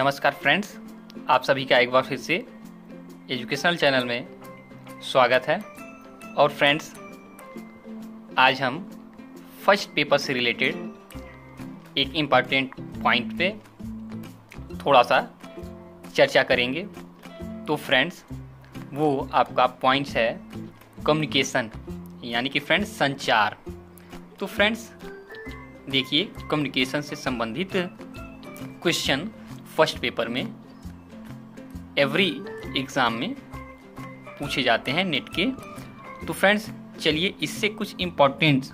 नमस्कार फ्रेंड्स, आप सभी का एक बार फिर से एजुकेशनल चैनल में स्वागत है। और फ्रेंड्स, आज हम फ़र्स्ट पेपर से रिलेटेड एक इंपॉर्टेंट पॉइंट पे थोड़ा सा चर्चा करेंगे। तो फ्रेंड्स, वो आपका पॉइंट्स है कम्युनिकेशन, यानी कि फ्रेंड्स, संचार। तो फ्रेंड्स, देखिए, कम्युनिकेशन से संबंधित क्वेश्चन फ़र्स्ट पेपर में एवरी एग्ज़ाम में पूछे जाते हैं नेट के। तो फ्रेंड्स चलिए इससे कुछ इम्पोर्टेंट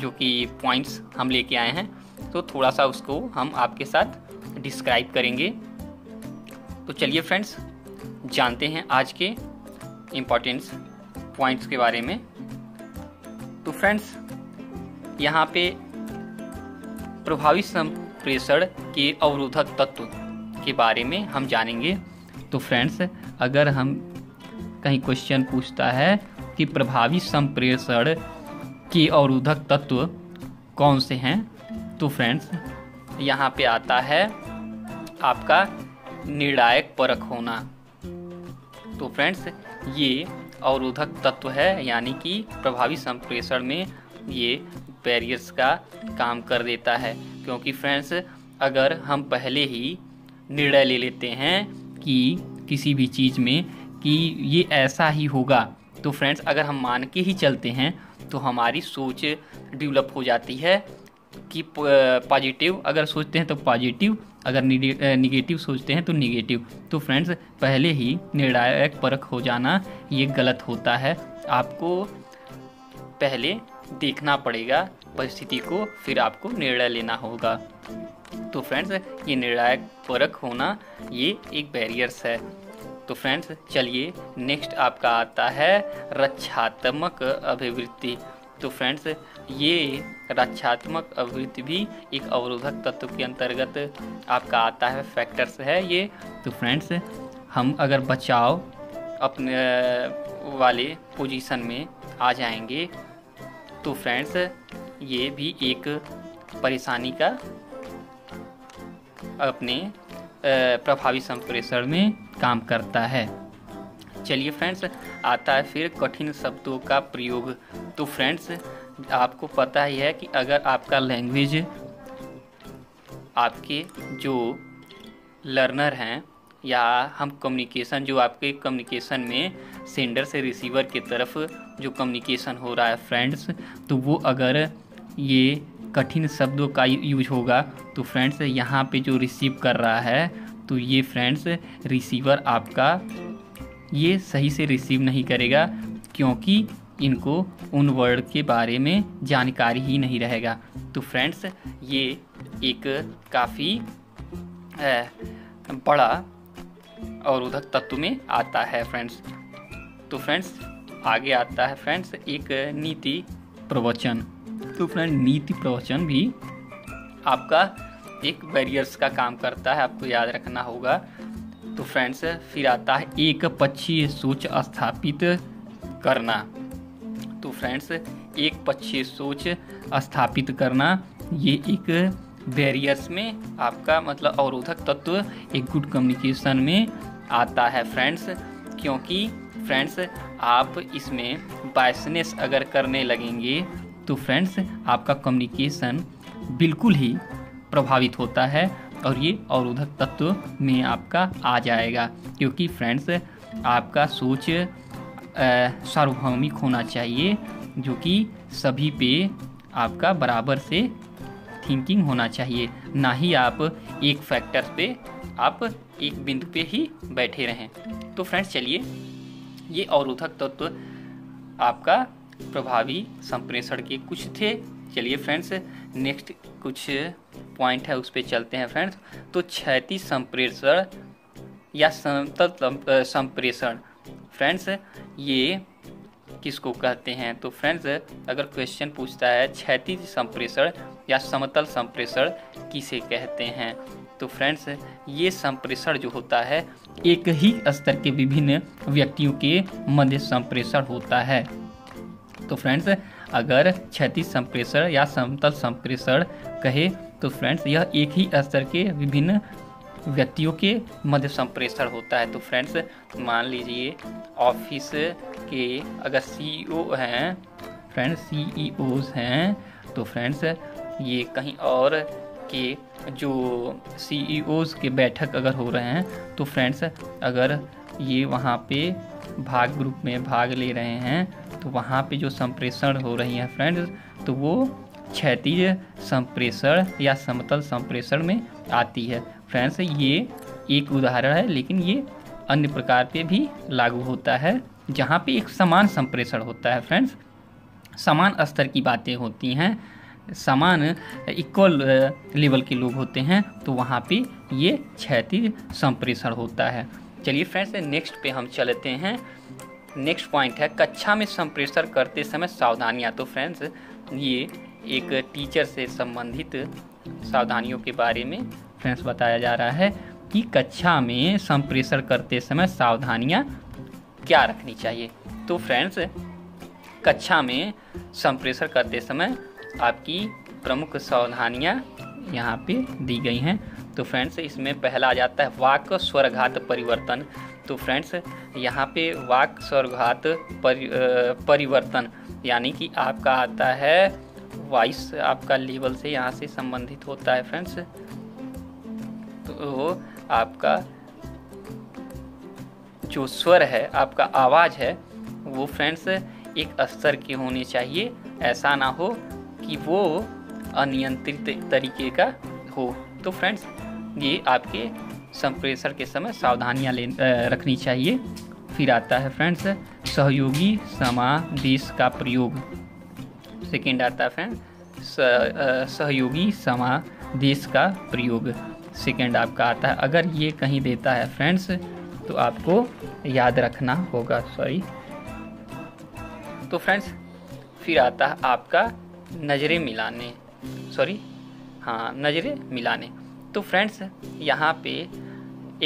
जो कि पॉइंट्स हम लेके आए हैं तो थोड़ा सा उसको हम आपके साथ डिस्क्राइब करेंगे। तो चलिए फ्रेंड्स जानते हैं आज के इम्पोर्टेंट्स पॉइंट्स के बारे में। तो फ्रेंड्स यहाँ पे प्रभावी संप्रेषण के अवरोधक तत्व। के बारे में हम जानेंगे। तो फ्रेंड्स अगर हम कहीं क्वेश्चन पूछता है कि प्रभावी संप्रेषण के अवरोधक तत्व कौन से हैं तो फ्रेंड्स यहाँ पे आता है आपका निर्णायक परख होना। तो फ्रेंड्स ये अवरोधक तत्व है, यानी कि प्रभावी संप्रेषण में ये बैरियर्स का काम कर देता है। क्योंकि फ्रेंड्स अगर हम पहले ही निर्णय ले लेते हैं कि किसी भी चीज़ में कि ये ऐसा ही होगा। तो फ्रेंड्स अगर हम मान के ही चलते हैं तो हमारी सोच डेवलप हो जाती है कि पॉजिटिव अगर सोचते हैं तो पॉजिटिव अगर निगेटिव सोचते हैं तो निगेटिव तो फ्रेंड्स पहले ही निर्णायक परख हो जाना ये गलत होता है। आपको पहले देखना पड़ेगा परिस्थिति को, फिर आपको निर्णय लेना होगा। तो फ्रेंड्स ये निर्णायक परख होना, ये एक बैरियर्स है। तो फ्रेंड्स चलिए नेक्स्ट आपका आता है रक्षात्मक अभिवृत्ति। तो फ्रेंड्स ये रक्षात्मक अभिवृत्ति भी एक अवरोधक तत्व के अंतर्गत आपका आता है फैक्टर्स है ये। तो फ्रेंड्स हम अगर बचाव अपने, वाले पोजीशन में आ जाएँगे तो फ्रेंड्स ये भी एक परेशानी का अपने प्रभावी संप्रेषण में काम करता है। चलिए फ्रेंड्स आता है फिर कठिन शब्दों का प्रयोग। तो फ्रेंड्स आपको पता ही है कि अगर आपका लैंग्वेज आपके जो लर्नर हैं, या हम कम्युनिकेशन जो आपके कम्युनिकेशन में सेंडर से रिसीवर की तरफ़ जो कम्युनिकेशन हो रहा है फ्रेंड्स तो वो अगर ये कठिन शब्दों का यूज़ होगा। तो फ्रेंड्स यहाँ पे जो रिसीव कर रहा है तो ये फ्रेंड्स रिसीवर आपका ये सही से रिसीव नहीं करेगा, क्योंकि इनको उन वर्ड के बारे में जानकारी ही नहीं रहेगा। तो फ्रेंड्स ये एक काफ़ी बड़ा अवरोधक तत्व में आता है फ्रेंड्स तो फ्रेंड्स आगे आता है फ्रेंड्स एक नीति प्रवचन। तो फ्रेंड नीति प्रवचन भी आपका एक बैरियर्स का काम करता है, आपको याद रखना होगा। तो फ्रेंड्स फिर आता है एक पक्षीय सोच स्थापित करना। तो फ्रेंड्स एक पक्षीय सोच स्थापित करना, ये एक बैरियर्स में आपका मतलब अवरोधक तत्व, एक गुड कम्युनिकेशन में आता है फ्रेंड्स क्योंकि फ्रेंड्स आप इसमें बायसनेस अगर करने लगेंगे तो फ्रेंड्स आपका कम्युनिकेशन बिल्कुल ही प्रभावित होता है और ये अवरोधक तत्व में आपका आ जाएगा। क्योंकि फ्रेंड्स आपका सोच सार्वभौमिक होना चाहिए, जो कि सभी पे आपका बराबर से थिंकिंग होना चाहिए। ना ही आप एक फैक्टर पे, आप एक बिंदु पे ही बैठे रहें। तो फ्रेंड्स चलिए, ये अवरोधक तत्व तो आपका प्रभावी संप्रेषण के कुछ थे। चलिए फ्रेंड्स नेक्स्ट कुछ पॉइंट है, उस पर चलते हैं फ्रेंड्स तो क्षैती संप्रेषण या समतल संप्रेषण। फ्रेंड्स ये किसको कहते हैं? तो फ्रेंड्स अगर क्वेश्चन पूछता है, क्षैतिज संप्रेषण या समतल संप्रेषण किसे कहते हैं? तो फ्रेंड्स ये संप्रेषण जो होता है, एक ही स्तर के विभिन्न व्यक्तियों के मध्य संप्रेषण होता है। तो फ्रेंड्स अगर क्षैतिज संप्रेषण या समतल संप्रेषण कहे तो फ्रेंड्स यह एक ही स्तर के विभिन्न व्यक्तियों के मध्य संप्रेषण होता है। तो फ्रेंड्स मान लीजिए ऑफ़िस के अगर सीईओ हैं फ्रेंड्स सीईओज हैं तो फ्रेंड्स ये कहीं और के जो सीईओज के बैठक अगर हो रहे हैं तो फ्रेंड्स अगर ये वहाँ पे भाग ग्रुप में भाग ले रहे हैं तो वहाँ पे जो संप्रेषण हो रही है फ्रेंड्स तो वो क्षैतिज संप्रेषण या समतल संप्रेषण में आती है। फ्रेंड्स ये एक उदाहरण है, लेकिन ये अन्य प्रकार पे भी लागू होता है, जहाँ पे एक समान संप्रेषण होता है। फ्रेंड्स समान स्तर की बातें होती हैं, समान इक्वल लेवल के लोग होते हैं तो वहाँ पे ये क्षैतिज संप्रेषण होता है। चलिए फ्रेंड्स नेक्स्ट पे हम चलते हैं। नेक्स्ट पॉइंट है, कक्षा में संप्रेषण करते समय सावधानियाँ। तो फ्रेंड्स ये एक टीचर से संबंधित सावधानियों के बारे में फ्रेंड्स बताया जा रहा है कि कक्षा में संप्रेषण करते समय सावधानियाँ क्या रखनी चाहिए। तो फ्रेंड्स कक्षा में संप्रेषण करते समय आपकी प्रमुख सावधानियाँ यहाँ पे दी गई हैं। तो फ्रेंड्स इसमें पहला आ जाता है वाक स्वरघात परिवर्तन। तो फ्रेंड्स यहाँ पे वाक स्वरघात परि, परिवर्तन यानी कि आपका आता है वॉइस आपका लेवल से यहाँ से संबंधित होता है फ्रेंड्स तो आपका जो स्वर है आपका आवाज़ है वो फ्रेंड्स एक स्तर के होने चाहिए। ऐसा ना हो कि वो अनियंत्रित तरीके का हो। तो फ्रेंड्स, ये आपके संप्रेषण के समय सावधानियाँ ले रखनी चाहिए। फिर आता है फ्रेंड्स, सहयोगी समादेश का प्रयोग। सेकेंड आता है फ्रेंड सहयोगी समादेश का प्रयोग। सेकेंड आपका आता है, अगर ये कहीं देता है फ्रेंड्स तो आपको याद रखना होगा, सॉरी। तो फ्रेंड्स, फिर आता है आपका नज़रें मिलाने। सॉरी हाँ नज़रें मिलाने। तो फ्रेंड्स यहाँ पे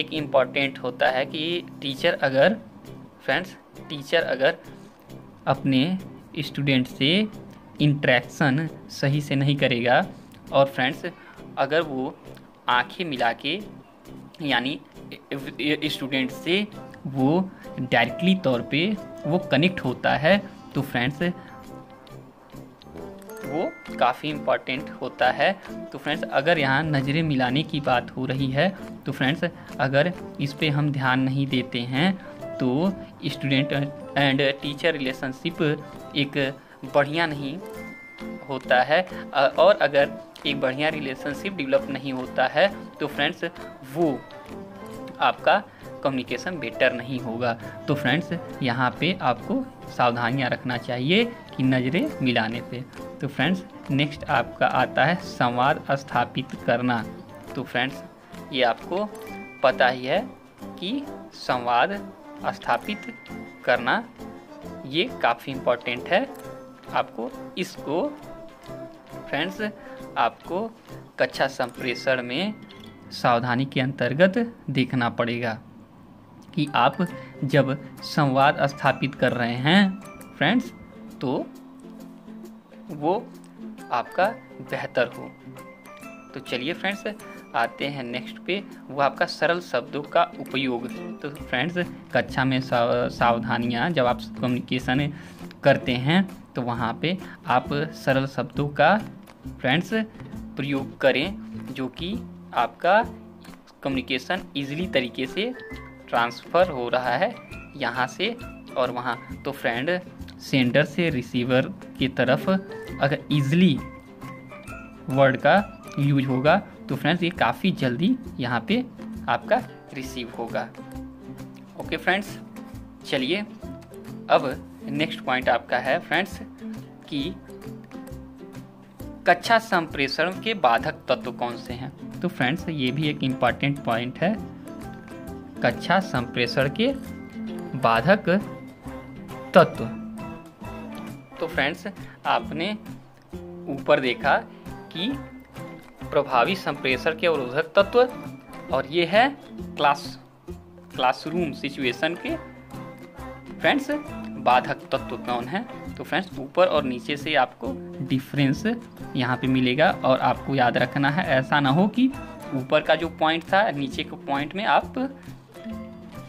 एक इंपॉर्टेंट होता है कि टीचर अगर फ्रेंड्स टीचर अगर अपने स्टूडेंट से इंट्रैक्शन सही से नहीं करेगा और फ्रेंड्स अगर वो आँखें मिला के, यानी स्टूडेंट से वो डायरेक्टली तौर पे वो कनेक्ट होता है तो फ्रेंड्स वो काफ़ी इंपॉर्टेंट होता है। तो फ्रेंड्स अगर यहाँ नज़रें मिलाने की बात हो रही है तो फ्रेंड्स अगर इस पर हम ध्यान नहीं देते हैं तो स्टूडेंट एंड टीचर रिलेशनशिप एक बढ़िया नहीं होता है। और अगर एक बढ़िया रिलेशनशिप डेवलप नहीं होता है तो फ्रेंड्स वो आपका कम्युनिकेशन बेटर नहीं होगा। तो फ्रेंड्स यहाँ पे आपको सावधानियाँ रखना चाहिए कि नज़रें मिलाने पे। तो फ्रेंड्स नेक्स्ट आपका आता है संवाद स्थापित करना। तो फ्रेंड्स ये आपको पता ही है कि संवाद स्थापित करना, ये काफ़ी इम्पोर्टेंट है। आपको इसको फ्रेंड्स आपको कक्षा संप्रेषण में सावधानी के अंतर्गत देखना पड़ेगा। कि आप जब संवाद स्थापित कर रहे हैं फ्रेंड्स तो वो आपका बेहतर हो। तो चलिए फ्रेंड्स आते हैं नेक्स्ट पे। वो आपका सरल शब्दों का उपयोग तो फ्रेंड्स कक्षा में सावधानियाँ, जब आप कम्युनिकेशन करते हैं तो वहाँ पे आप सरल शब्दों का फ्रेंड्स प्रयोग करें, जो कि आपका कम्युनिकेशन इजीली तरीके से ट्रांसफ़र हो रहा है यहाँ से और वहाँ। तो फ्रेंड सेंडर से रिसीवर की तरफ़ अगर इजली वर्ड का यूज़ होगा तो फ्रेंड्स ये काफ़ी जल्दी यहाँ पे आपका रिसीव होगा। ओके फ्रेंड्स चलिए अब नेक्स्ट पॉइंट आपका है फ्रेंड्स कि कक्षा संप्रेषण के बाधक तत्व कौन से हैं? तो फ्रेंड्स ये भी एक इंपॉर्टेंट पॉइंट है। कक्षा संप्रेषण के बाधक तत्व। तो फ्रेंड्स आपने ऊपर देखा कि प्रभावी संप्रेषण के अवरोधक तत्व और ये है क्लास क्लासरूम सिचुएशन के। फ्रेंड्स बाधक तत्व कौन है? तो फ्रेंड्स ऊपर और नीचे से आपको डिफरेंस यहाँ पे मिलेगा और आपको याद रखना है, ऐसा ना हो कि ऊपर का जो पॉइंट था, नीचे के पॉइंट में आप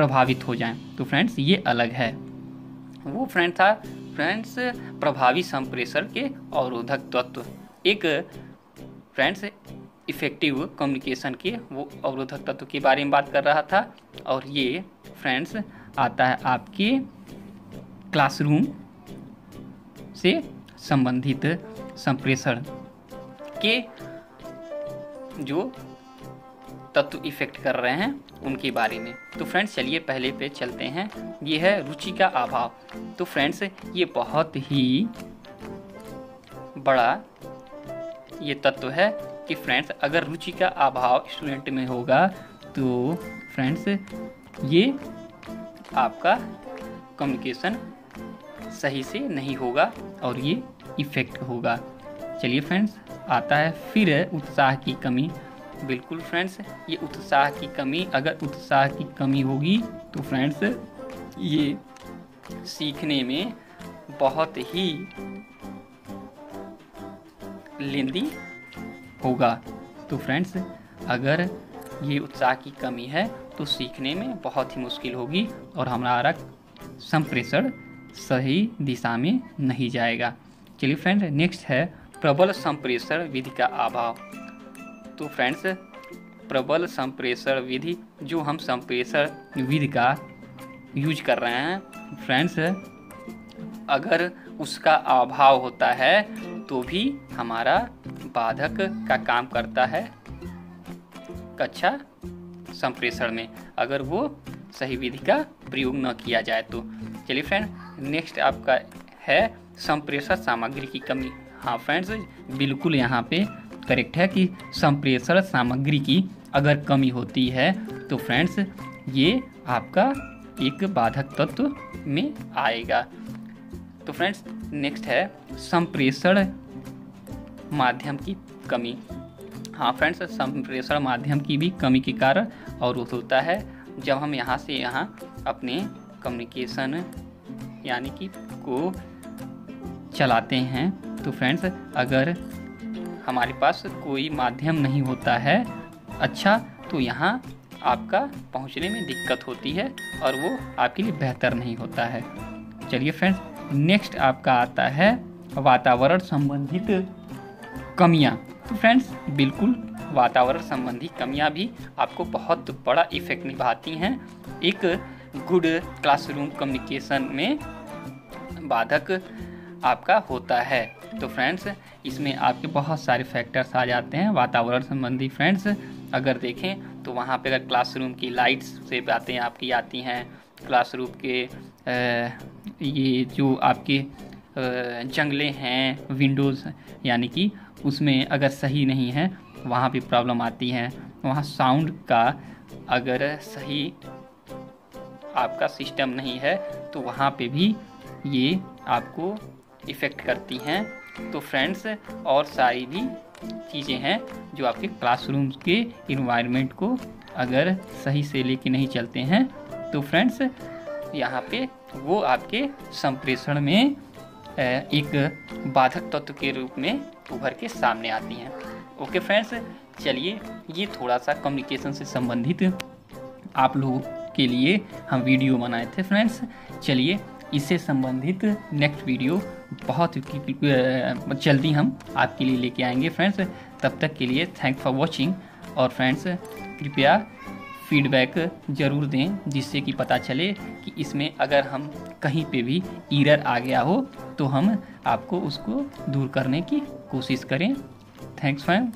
प्रभावित हो जाएँ। तो फ्रेंड्स ये अलग है। वो फ्रेंड था फ्रेंड्स प्रभावी संप्रेषण के अवरोधक तत्व। एक फ्रेंड्स इफ़ेक्टिव कम्युनिकेशन के वो अवरोधक तत्व के बारे में बात कर रहा था। और ये फ्रेंड्स आता है आपके क्लासरूम से संबंधित संप्रेषण के जो तत्व इफ़ेक्ट कर रहे हैं उनके बारे में। तो फ्रेंड्स चलिए पहले पे चलते हैं। ये है रुचि का अभाव। तो फ्रेंड्स ये बहुत ही बड़ा ये तत्व है कि फ्रेंड्स अगर रुचि का अभाव स्टूडेंट में होगा तो फ्रेंड्स ये आपका कम्युनिकेशन सही से नहीं होगा और ये इफ़ेक्ट होगा। चलिए फ्रेंड्स आता है फिर उत्साह की कमी। बिल्कुल फ्रेंड्स ये उत्साह की कमी, अगर उत्साह की कमी होगी तो फ्रेंड्स ये सीखने में बहुत ही लेंदी होगा। तो फ्रेंड्स अगर ये उत्साह की कमी है तो सीखने में बहुत ही मुश्किल होगी और हमारा संप्रेषण सही दिशा में नहीं जाएगा। चलिए फ्रेंड नेक्स्ट है प्रबल संप्रेषण विधि का अभाव। तो फ्रेंड्स, प्रबल संप्रेषण विधि, जो हम संप्रेषण विधि का यूज़ कर रहे हैं। फ्रेंड्स, अगर उसका अभाव होता है तो भी हमारा बाधक का काम करता है कक्षा संप्रेषण में। अगर वो सही विधि का प्रयोग न किया जाए तो। चलिए फ्रेंड, नेक्स्ट आपका है संप्रेषण सामग्री की कमी। हाँ फ्रेंड्स, बिल्कुल यहाँ पे करेक्ट है कि संप्रेषण सामग्री की अगर कमी होती है तो फ्रेंड्स ये आपका एक बाधक तत्व में आएगा। तो फ्रेंड्स नेक्स्ट है संप्रेषण माध्यम की कमी। हाँ फ्रेंड्स संप्रेषण माध्यम की भी कमी के कारण और होता है, जब हम यहाँ से यहाँ अपने कम्युनिकेशन यानी कि को चलाते हैं। तो फ्रेंड्स अगर हमारे पास कोई माध्यम नहीं होता है। अच्छा तो यहाँ आपका पहुँचने में दिक्कत होती है और वो आपके लिए बेहतर नहीं होता है। चलिए फ्रेंड्स नेक्स्ट आपका आता है वातावरण संबंधित कमियाँ। तो फ्रेंड्स बिल्कुल वातावरण संबंधी कमियाँ भी आपको बहुत बड़ा इफ़ेक्ट निभाती हैं। एक गुड क्लासरूम कम्युनिकेशन में बाधक आपका होता है। तो फ्रेंड्स इसमें आपके बहुत सारे फैक्टर्स आ जाते हैं, वातावरण संबंधी फ्रेंड्स अगर देखें तो वहाँ पे अगर क्लासरूम की लाइट्स से बातें आपकी आती हैं क्लासरूम के ये जो आपके जंगले हैं विंडोज़ यानी कि उसमें अगर सही नहीं है, वहाँ भी प्रॉब्लम आती है। वहाँ साउंड का अगर सही आपका सिस्टम नहीं है तो वहाँ पे भी ये आपको इफ़ेक्ट करती हैं। तो फ्रेंड्स और सारी भी चीज़ें हैं जो आपके क्लासरूम के इन्वायरमेंट को अगर सही से लेके नहीं चलते हैं तो फ्रेंड्स यहाँ पे वो आपके संप्रेषण में एक बाधक तत्व के रूप में उभर के सामने आती हैं। ओके फ्रेंड्स चलिए ये थोड़ा सा कम्युनिकेशन से संबंधित आप लोगों के लिए हम वीडियो बनाए थे फ्रेंड्स चलिए इससे संबंधित नेक्स्ट वीडियो बहुत जल्दी हम आपके लिए लेके आएँगे फ्रेंड्स तब तक के लिए थैंक फॉर वॉचिंग और फ्रेंड्स कृपया फीडबैक ज़रूर दें, जिससे कि पता चले कि इसमें अगर हम कहीं पे भी ईरर आ गया हो तो हम आपको उसको दूर करने की कोशिश करें। Thanks fam